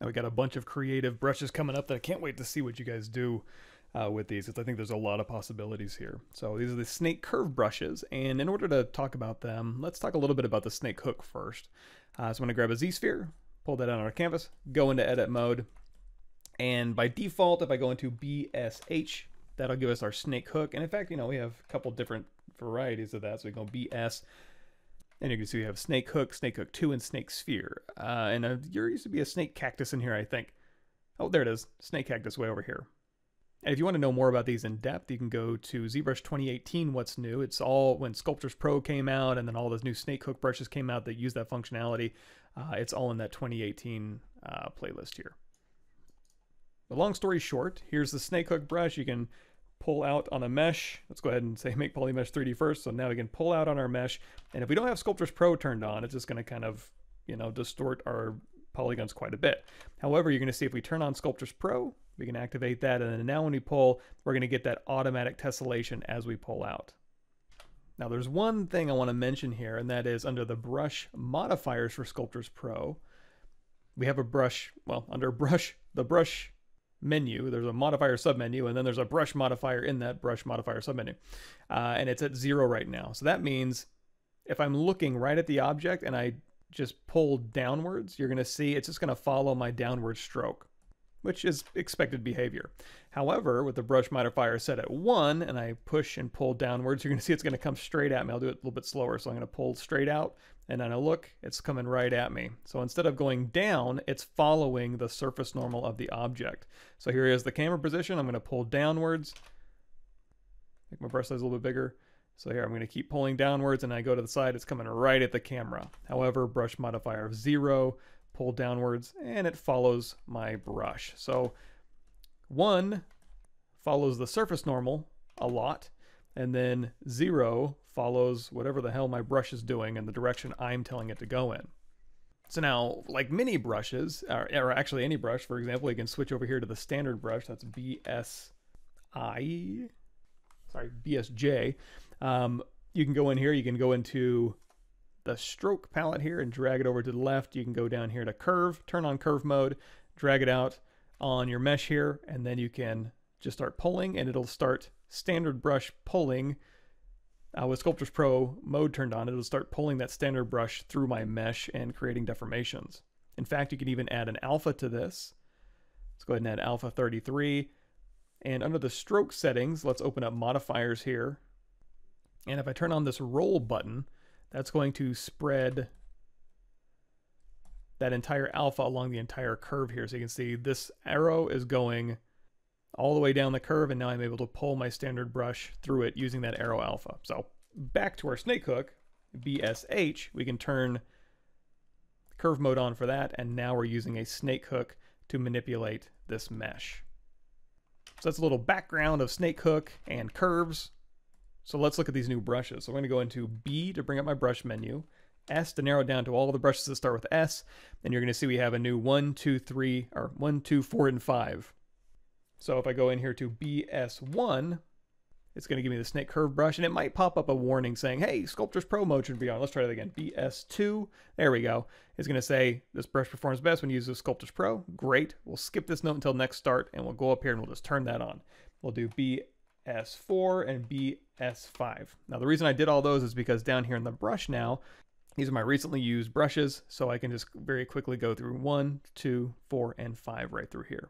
And we got a bunch of creative brushes coming up that I can't wait to see what you guys do uh, with these because I think there's a lot of possibilities here. So these are the snake curve brushes. And in order to talk about them, let's talk a little bit about the snake hook first. Uh, so I'm going to grab a Z-sphere, pull that out on our canvas, go into edit mode. And by default, if I go into BSH, that'll give us our snake hook. And in fact, you know, we have a couple different varieties of that. So we go BS, and you can see we have snake hook, snake hook 2, and snake sphere. Uh, and uh, there used to be a snake cactus in here, I think. Oh, there it is. Snake cactus way over here. And if you want to know more about these in depth, you can go to ZBrush 2018 What's New. It's all when Sculptris Pro came out and then all those new snake hook brushes came out that use that functionality. Uh, it's all in that 2018 uh, playlist here. But long story short, here's the snake hook brush. You can pull out on a mesh. Let's go ahead and say make Polymesh 3D first. So now we can pull out on our mesh. And if we don't have Sculptris Pro turned on, it's just going to kind of, you know, distort our polygons quite a bit. However, you're going to see if we turn on Sculptris Pro, we can activate that. And then now when we pull, we're going to get that automatic tessellation as we pull out. Now there's one thing I want to mention here, and that is under the brush modifiers for Sculptris Pro, we have a brush, well, under brush, the brush menu. There's a modifier submenu, and then there's a brush modifier in that brush modifier submenu. Uh, and it's at zero right now. So that means if I'm looking right at the object and I just pull downwards, you're going to see it's just going to follow my downward stroke, which is expected behavior. However, with the brush modifier set at one and I push and pull downwards, you're going to see it's going to come straight at me. I'll do it a little bit slower. So I'm going to pull straight out and then I look, it's coming right at me. So instead of going down, it's following the surface normal of the object. So here is the camera position. I'm going to pull downwards, make my brush size a little bit bigger. So here I'm going to keep pulling downwards and I go to the side, it's coming right at the camera. However, brush modifier of zero, pull downwards, and it follows my brush. So one follows the surface normal a lot, and then zero follows whatever the hell my brush is doing and the direction I'm telling it to go in. So now, like mini brushes, or, or actually any brush, for example, you can switch over here to the standard brush. That's BSI, sorry, BSJ. Um, you can go in here, you can go into the stroke palette here and drag it over to the left. You can go down here to curve, turn on curve mode, drag it out on your mesh here, and then you can just start pulling and it'll start standard brush pulling uh, with Sculptris Pro mode turned on, it'll start pulling that standard brush through my mesh and creating deformations. In fact, you can even add an alpha to this. Let's go ahead and add alpha 33. And under the stroke settings, let's open up modifiers here. And if I turn on this roll button, that's going to spread that entire alpha along the entire curve here. So you can see this arrow is going all the way down the curve, and now I'm able to pull my standard brush through it using that arrow alpha. So back to our snake hook, BSH, we can turn curve mode on for that, and now we're using a snake hook to manipulate this mesh. So that's a little background of snake hook and curves. So let's look at these new brushes. So we're going to go into B to bring up my brush menu, S to narrow down to all the brushes that start with S, and you're going to see we have a new one, two, three, or one, two, four, and 5. So if I go in here to BS1, it's going to give me the snake curve brush, and it might pop up a warning saying, hey, Sculptris Pro mode should be on. Let's try that again. BS2, there we go. It's going to say, this brush performs best when you use the Sculptris Pro. Great. We'll skip this note until next start, and we'll go up here and we'll just turn that on. We'll do BS4 and BS5. Now, the reason I did all those is because down here in the brush now, these are my recently used brushes, so I can just very quickly go through one, two, four, and five right through here.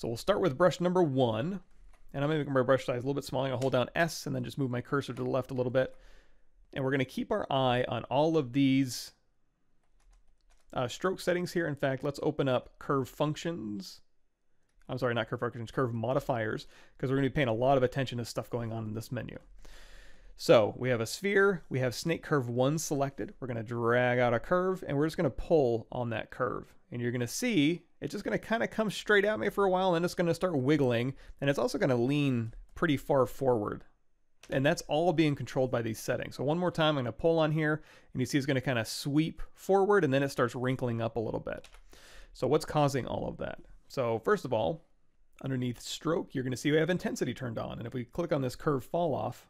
So we'll start with brush number one. And I'm to make my brush size a little bit smaller. I'll hold down S and then just move my cursor to the left a little bit. And we're to keep our eye on all of these uh, stroke settings here. In fact, let's open up curve functions. I'm sorry, not curve functions, curve modifiers, because we're to be paying a lot of attention to stuff going on in this menu. So we have a sphere, we have snake curve one selected. We're to drag out a curve and we're just to pull on that curve. And you're to see it's just going to kind of come straight at me for a while and it's going to start wiggling and it's also going to lean pretty far forward. And that's all being controlled by these settings. So one more time, I'm going to pull on here and you see it's going to kind of sweep forward and then it starts wrinkling up a little bit. So what's causing all of that? So first of all, underneath stroke, you're going to see we have intensity turned on. And if we click on this curve fall off,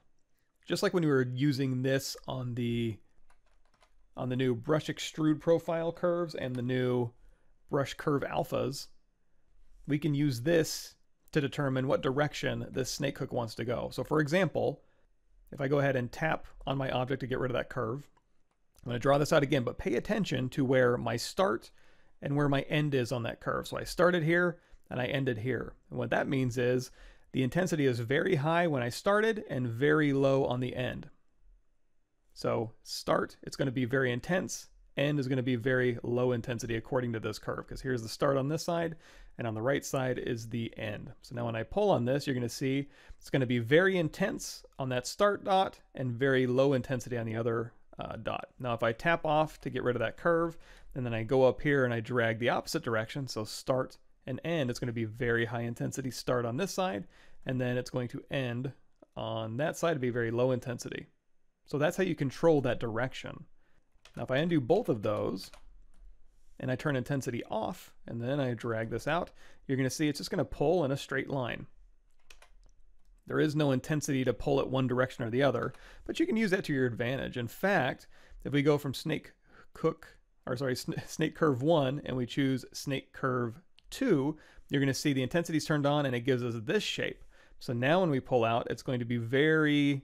just like when we were using this on the on the new brush extrude profile curves and the new brush curve alphas, we can use this to determine what direction this snake hook wants to go. So for example, if I go ahead and tap on my object to get rid of that curve, I'm going to draw this out again, but pay attention to where my start and where my end is on that curve. So I started here and I ended here. And what that means is the intensity is very high when I started and very low on the end. So start, it's going to be very intense. End is going to be very low intensity according to this curve because here's the start on this side and on the right side is the end. So now when I pull on this, you're going to see it's going to be very intense on that start dot and very low intensity on the other uh, dot. Now if I tap off to get rid of that curve, and then I go up here and I drag the opposite direction, so start and end, it's going to be very high intensity start on this side, and then it's going to end on that side to be very low intensity. So that's how you control that direction. Now if I undo both of those, and I turn intensity off, and then I drag this out, you're going to see it's just going to pull in a straight line. There is no intensity to pull it one direction or the other, but you can use that to your advantage. In fact, if we go from snake cook, or sorry, snake curve one, and we choose snake curve two, you're going to see the intensity's turned on and it gives us this shape. So now when we pull out, it's going to be very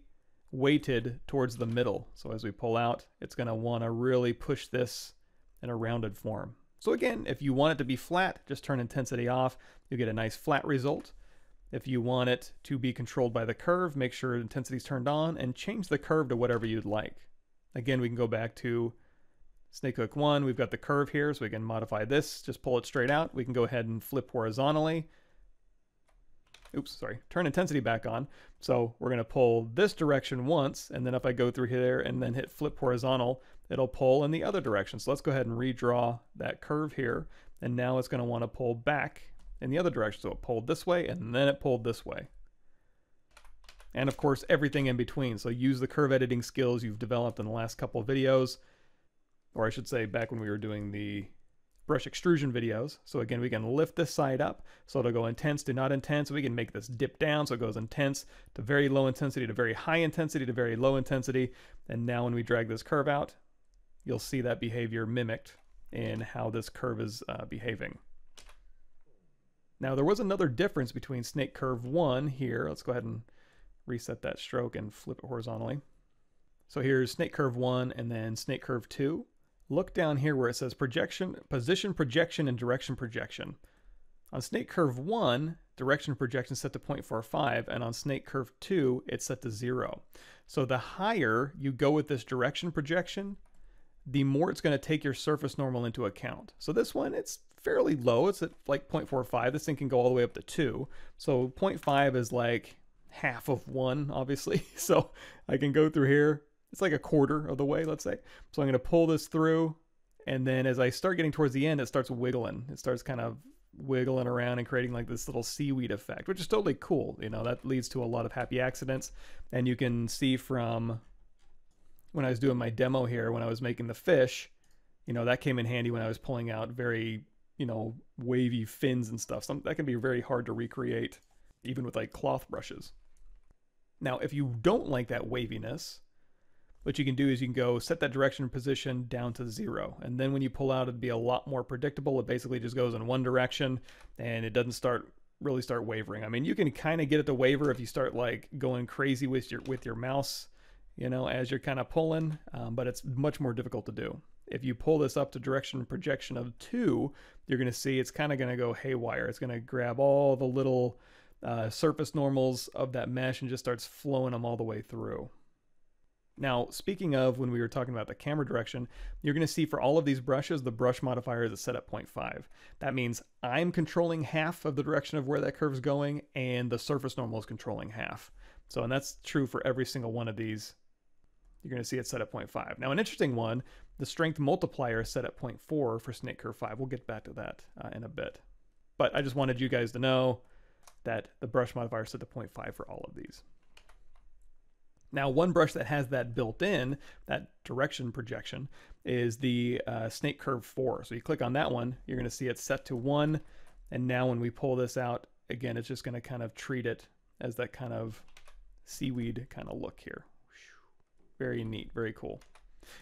weighted towards the middle. So as we pull out, it's going to want to really push this in a rounded form. So again, if you want it to be flat, just turn intensity off. You get a nice flat result. If you want it to be controlled by the curve, make sure intensity is turned on and change the curve to whatever you'd like. Again, we can go back to Snake Hook 1. We've got the curve here, so we can modify this, just pull it straight out. We can go ahead and flip horizontally. Oops, sorry, turn intensity back on. So we're going to pull this direction once, and then if I go through here and then hit flip horizontal, it'll pull in the other direction. So let's go ahead and redraw that curve here. And now it's going to want to pull back in the other direction. So it pulled this way and then it pulled this way. And of course, everything in between. So use the curve editing skills you've developed in the last couple of videos, or I should say back when we were doing the brush extrusion videos. So again, we can lift this side up so it'll go intense to not intense. We can make this dip down so it goes intense to very low intensity to very high intensity to very low intensity. And now when we drag this curve out, you'll see that behavior mimicked in how this curve is uh, behaving. Now there was another difference between snake curve 1 here. Let's go ahead and reset that stroke and flip it horizontally. So here's snake curve 1 and then snake curve 2. Look down here where it says projection, position projection and direction projection. On snake curve 1, direction projection set to 0.45 and on snake curve 2 it's set to 0. So the higher you go with this direction projection, the more it's going to take your surface normal into account. So this one, it's fairly low. It's at like 0.45. This thing can go all the way up to 2. So 0.5 is like half of 1, obviously. So I can go through here. It's like a quarter of the way, let's say. So I'm going to pull this through. And then as I start getting towards the end, it starts wiggling. It starts kind of wiggling around and creating like this little seaweed effect, which is totally cool. You know, that leads to a lot of happy accidents. And you can see from when I was doing my demo here, when I was making the fish, you know, that came in handy when I was pulling out very, you know, wavy fins and stuff. Some, that can be very hard to recreate, even with like cloth brushes. Now, if you don't like that waviness, what you can do is you can go set that direction and position down to zero. And then when you pull out, it'd be a lot more predictable. It basically just goes in one direction and it doesn't start really start wavering. I mean, you can kind of get it to waver if you start like going crazy with your with your mouse you know, as you're kind of pulling, um, but it's much more difficult to do. If you pull this up to direction projection of two, you're going to see it's kind of going to go haywire. It's going to grab all the little uh, surface normals of that mesh and just starts flowing them all the way through. Now, speaking of when we were talking about the camera direction, you're going to see for all of these brushes, the brush modifier is set at 0.5. That means I'm controlling half of the direction of where that curve is going, and the surface normal is controlling half. So, and that's true for every single one of these you're going to see it set at 0.5. Now, an interesting one, the strength multiplier is set at 0.4 for Snake Curve 5. We'll get back to that uh, in a bit. But I just wanted you guys to know that the brush modifier is set to 0.5 for all of these. Now, one brush that has that built in, that direction projection, is the uh, Snake Curve 4. So you click on that one, you're going to see it set to 1. And now when we pull this out, again, it's just going to kind of treat it as that kind of seaweed kind of look here. Very neat, very cool.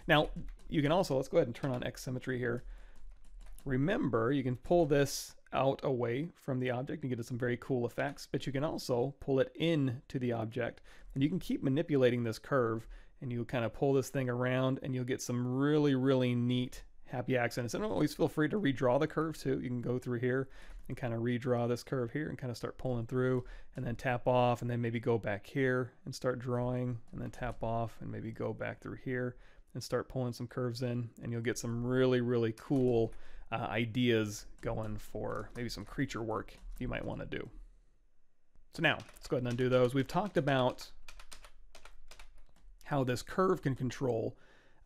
Now, you can also, let's go ahead and turn on X symmetry here. remember, you can pull this out away from the object and get some very cool effects, but you can also pull it in to the object and you can keep manipulating this curve and you'll kind of pull this thing around and you'll get some really, really neat happy accidents. And always feel free to redraw the curve too. You can go through here and kind of redraw this curve here and kind of start pulling through and then tap off and then maybe go back here and start drawing and then tap off and maybe go back through here and start pulling some curves in and you'll get some really, really cool uh, ideas going for maybe some creature work you might want to do. So now let's go ahead and undo those. We've talked about how this curve can control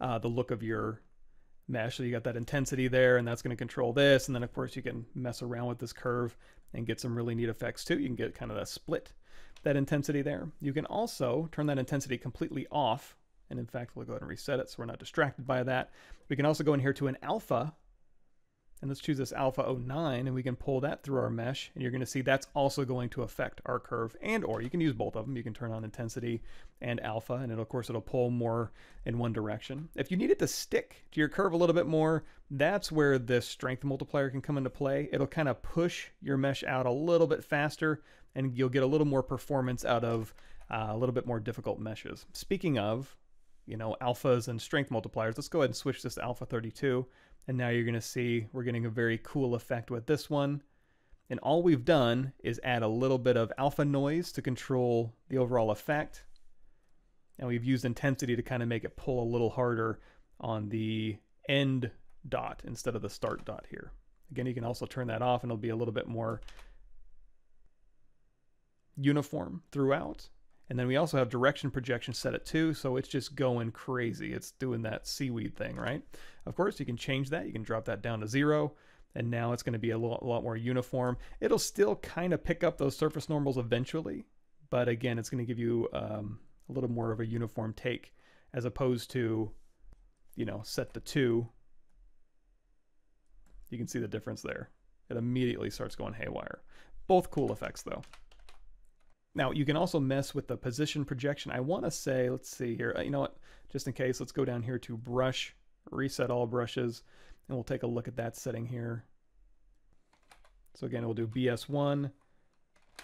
uh, the look of your mesh. So you got that intensity there and that's going to control this. And then of course you can mess around with this curve and get some really neat effects too. You can get kind of that split, that intensity there. You can also turn that intensity completely off. And in fact, we'll go ahead and reset it so we're not distracted by that. We can also go in here to an alpha and let's choose this alpha 09 and we can pull that through our mesh and you're going to see that's also going to affect our curve and or you can use both of them. You can turn on intensity and alpha and of course it'll pull more in one direction. If you need it to stick to your curve a little bit more, that's where this strength multiplier can come into play. It'll kind of push your mesh out a little bit faster and you'll get a little more performance out of uh, a little bit more difficult meshes. Speaking of, you know, alphas and strength multipliers, let's go ahead and switch this to alpha 32. And now you're going to see we're getting a very cool effect with this one. And all we've done is add a little bit of alpha noise to control the overall effect. And we've used intensity to kind of make it pull a little harder on the end dot instead of the start dot here. Again, you can also turn that off and it'll be a little bit more uniform throughout. And then we also have direction projection set at 2, so it's just going crazy. It's doing that seaweed thing, right? Of course, you can change that. You can drop that down to 0, and now it's going to be a lot, a lot more uniform. It'll still kind of pick up those surface normals eventually, but again, it's going to give you um, a little more of a uniform take as opposed to, you know, set to 2. You can see the difference there. It immediately starts going haywire. Both cool effects, though. Now, you can also mess with the position projection. I want to say, let's see here, uh, you know what, just in case, let's go down here to brush, reset all brushes, and we'll take a look at that setting here. So again, we'll do BS1,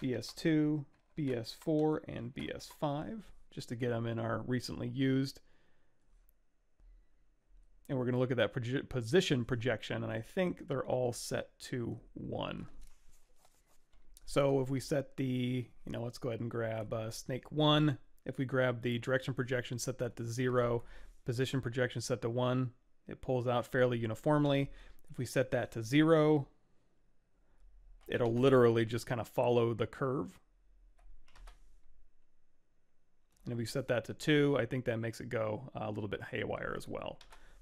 BS2, BS4, and BS5, just to get them in our recently used. And we're going to look at that proje position projection, and I think they're all set to 1. So if we set the, you know, let's go ahead and grab uh, snake one. If we grab the direction projection, set that to zero, position projection set to one, it pulls out fairly uniformly. If we set that to zero, it'll literally just kind of follow the curve. And if we set that to two, I think that makes it go uh, a little bit haywire as well.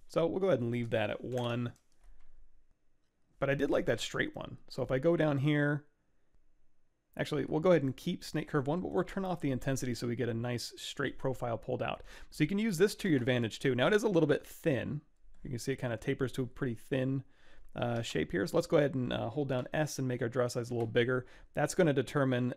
So we'll go ahead and leave that at one. But I did like that straight one. So if I go down here, Actually, we'll go ahead and keep snake curve 1, but we'll turn off the intensity so we get a nice straight profile pulled out. So you can use this to your advantage too. Now it is a little bit thin. You can see it kind of tapers to a pretty thin uh, shape here. So let's go ahead and uh, hold down S and make our draw size a little bigger. That's going to determine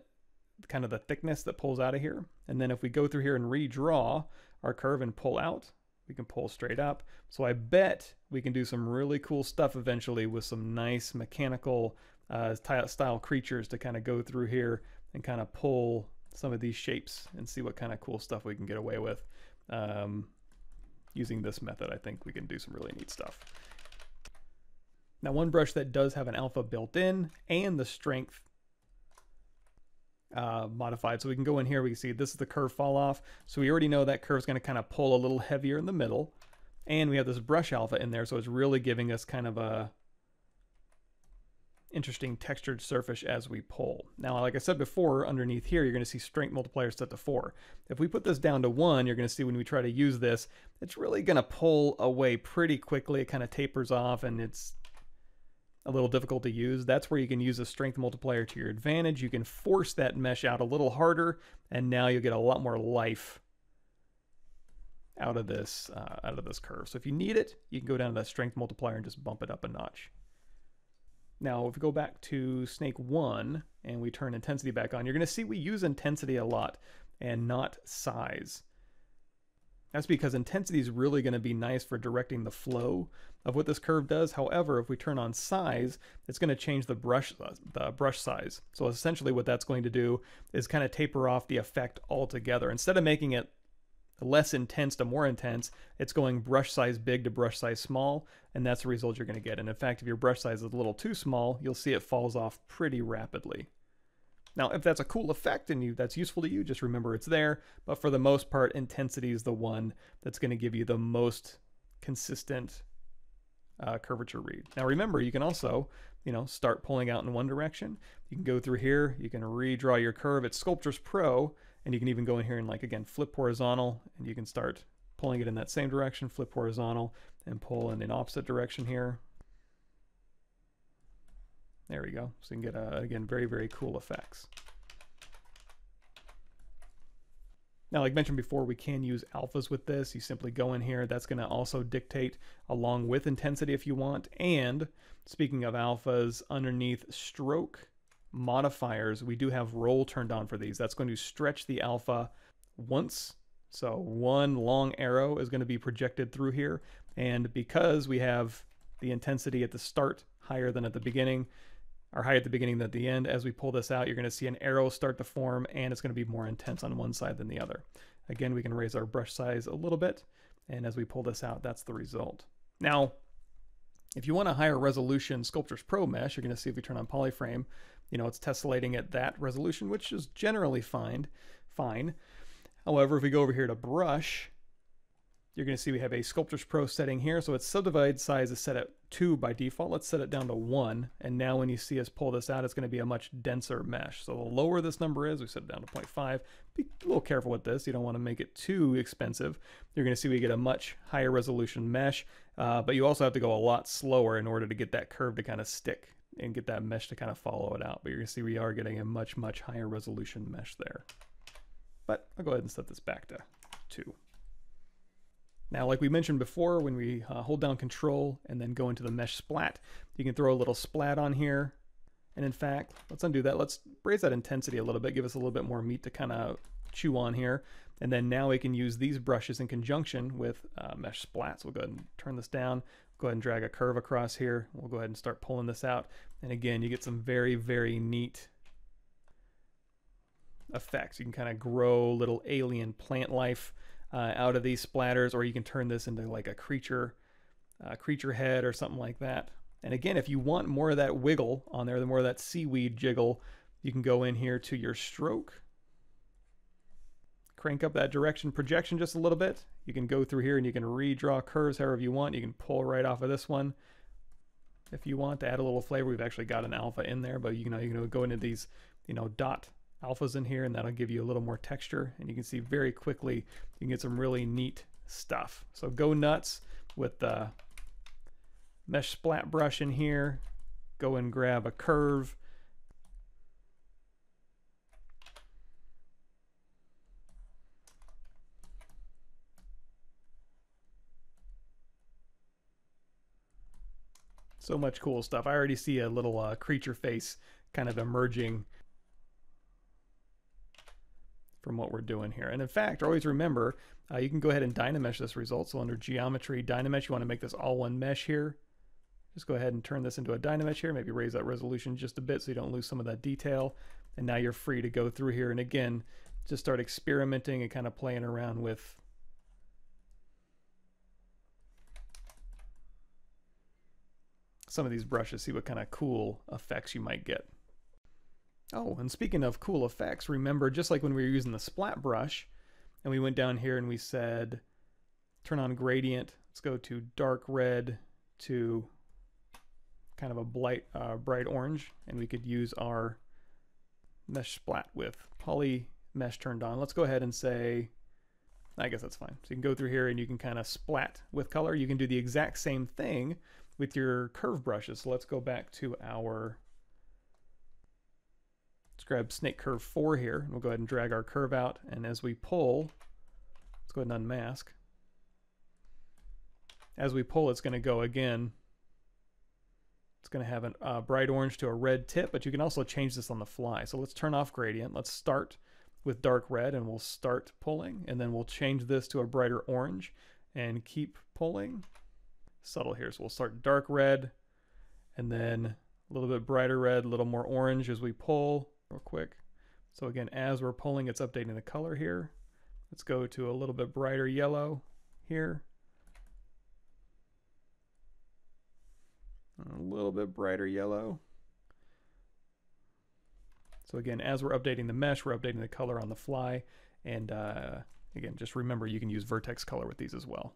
kind of the thickness that pulls out of here. And then if we go through here and redraw our curve and pull out, we can pull straight up. So I bet we can do some really cool stuff eventually with some nice mechanical uh, style creatures to kind of go through here and kind of pull some of these shapes and see what kind of cool stuff we can get away with. Um, using this method, I think we can do some really neat stuff. Now one brush that does have an alpha built in and the strength uh, modified. So we can go in here, we can see this is the curve fall off. So we already know that curve is going to kind of pull a little heavier in the middle. And we have this brush alpha in there, so it's really giving us kind of a interesting textured surface as we pull. Now, like I said before, underneath here, you're going to see strength multiplier set to 4. If we put this down to 1, you're going to see when we try to use this, it's really going to pull away pretty quickly. It kind of tapers off and it's a little difficult to use. That's where you can use a strength multiplier to your advantage. You can force that mesh out a little harder, and now you'll get a lot more life out of this uh, out of this curve. So if you need it, you can go down to that strength multiplier and just bump it up a notch. Now, if we go back to Snake 1 and we turn intensity back on, you're going to see we use intensity a lot and not size. That's because intensity is really going to be nice for directing the flow of what this curve does. However, if we turn on size, it's going to change the brush uh, the brush size. So essentially what that's going to do is kind of taper off the effect altogether. Instead of making it less intense to more intense, it's going brush size big to brush size small, and that's the result you're going to get. And in fact, if your brush size is a little too small, you'll see it falls off pretty rapidly. Now, if that's a cool effect and you that's useful to you, just remember it's there. But for the most part, intensity is the one that's going to give you the most consistent uh, curvature read. Now, remember, you can also, you know, start pulling out in one direction. You can go through here. You can redraw your curve. It's Sculptris Pro, and you can even go in here and like again flip horizontal, and you can start pulling it in that same direction. Flip horizontal and pull in an opposite direction here. There we go. So you can get, uh, again, very, very cool effects. Now, like mentioned before, we can use alphas with this. You simply go in here. That's going to also dictate along with intensity if you want. And speaking of alphas, underneath stroke modifiers, we do have roll turned on for these. That's going to stretch the alpha once. So one long arrow is going to be projected through here. And because we have the intensity at the start higher than at the beginning, or high at the beginning than at the end. As we pull this out, you're going to see an arrow start to form and it's going to be more intense on one side than the other. Again, we can raise our brush size a little bit. And as we pull this out, that's the result. Now, if you want a higher resolution Sculptris Pro mesh, you're going to see if we turn on polyframe, you know, it's tessellating at that resolution, which is generally fine. fine. However, if we go over here to brush, you're going to see we have a Sculptris Pro setting here. So its subdivide size is set at 2 by default. Let's set it down to 1. And now when you see us pull this out, it's going to be a much denser mesh. So the lower this number is, we set it down to 0.5. Be a little careful with this. You don't want to make it too expensive. You're going to see we get a much higher resolution mesh. Uh, but you also have to go a lot slower in order to get that curve to kind of stick and get that mesh to kind of follow it out. But you're going to see we are getting a much, much higher resolution mesh there. But I'll go ahead and set this back to 2. Now, like we mentioned before, when we uh, hold down control and then go into the mesh splat, you can throw a little splat on here. And in fact, let's undo that. Let's raise that intensity a little bit, give us a little bit more meat to kind of chew on here. And then now we can use these brushes in conjunction with uh, mesh splats. We'll go ahead and turn this down. Go ahead and drag a curve across here. We'll go ahead and start pulling this out. And again, you get some very, very neat effects. You can kind of grow little alien plant life uh, out of these splatters, or you can turn this into like a creature, uh, creature head or something like that. And again, if you want more of that wiggle on there, the more of that seaweed jiggle, you can go in here to your stroke, crank up that direction projection just a little bit. You can go through here and you can redraw curves however you want. You can pull right off of this one if you want to add a little flavor. We've actually got an alpha in there, but you know you can go into these you know dot alphas in here and that'll give you a little more texture and you can see very quickly you can get some really neat stuff. So go nuts with the mesh splat brush in here. Go and grab a curve. So much cool stuff. I already see a little uh, creature face kind of emerging from what we're doing here. And in fact, always remember, uh, you can go ahead and Dynamesh this result. So under Geometry, Dynamesh, you want to make this all one mesh here. Just go ahead and turn this into a Dynamesh here. Maybe raise that resolution just a bit so you don't lose some of that detail. And now you're free to go through here and again, just start experimenting and kind of playing around with some of these brushes, see what kind of cool effects you might get. Oh, and speaking of cool effects, remember just like when we were using the splat brush and we went down here and we said turn on gradient, let's go to dark red to kind of a bright, uh, bright orange and we could use our mesh splat with poly mesh turned on. Let's go ahead and say, I guess that's fine. So you can go through here and you can kind of splat with color. You can do the exact same thing with your curve brushes. So let's go back to our Let's grab snake curve 4 here. And we'll go ahead and drag our curve out. And as we pull, let's go ahead and unmask. As we pull, it's going to go again. It's going to have a uh, bright orange to a red tip, but you can also change this on the fly. So let's turn off gradient. Let's start with dark red and we'll start pulling and then we'll change this to a brighter orange and keep pulling. Subtle here. So we'll start dark red and then a little bit brighter red, a little more orange as we pull real quick. So again, as we're pulling, it's updating the color here. Let's go to a little bit brighter yellow here. A little bit brighter yellow. So again, as we're updating the mesh, we're updating the color on the fly. And uh, again, just remember you can use vertex color with these as well.